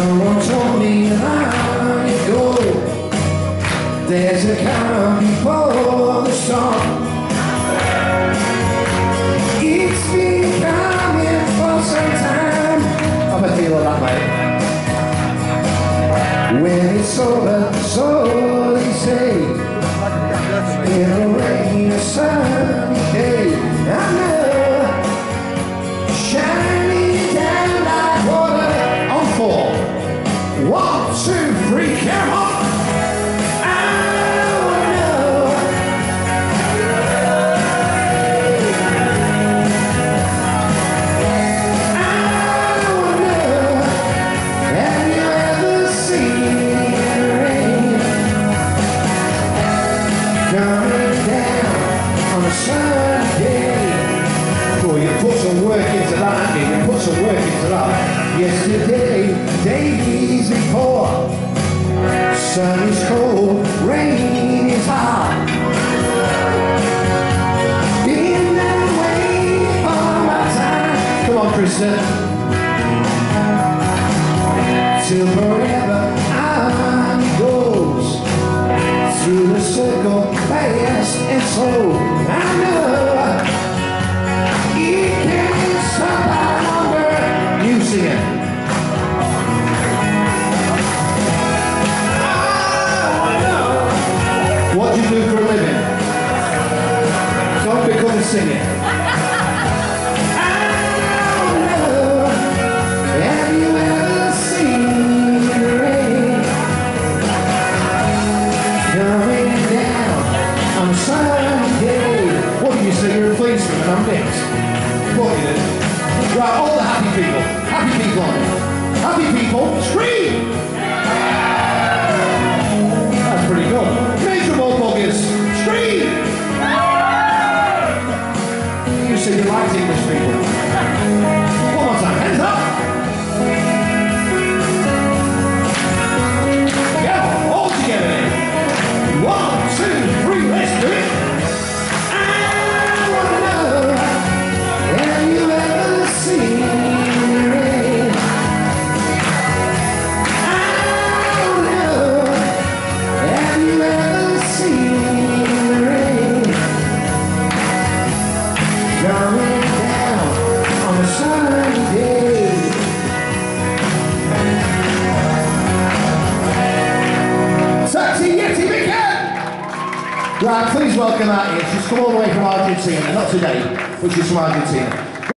Someone told me long ago There's a calm before the storm It's been coming for some time. I'm a feeling that way When it's over, so they say In the rain or sun that. Yesterday, days before. Sun is cold, rain is hot. Been that way all my time. Come on, Kristen. Till forever on goes through the circle, fast and slow. I know What do you do for a living? Don't become a singer. Have you ever seen the rain coming down? What do you say? I'm next. Happy people. Happy people, scream! That's pretty good. Miserable buggers, scream! You say you like English people. One more time, Coming down on a sunny day. Taxi Yeti Right, please welcome here. She's come all the way from Argentina, not today, but she's from Argentina.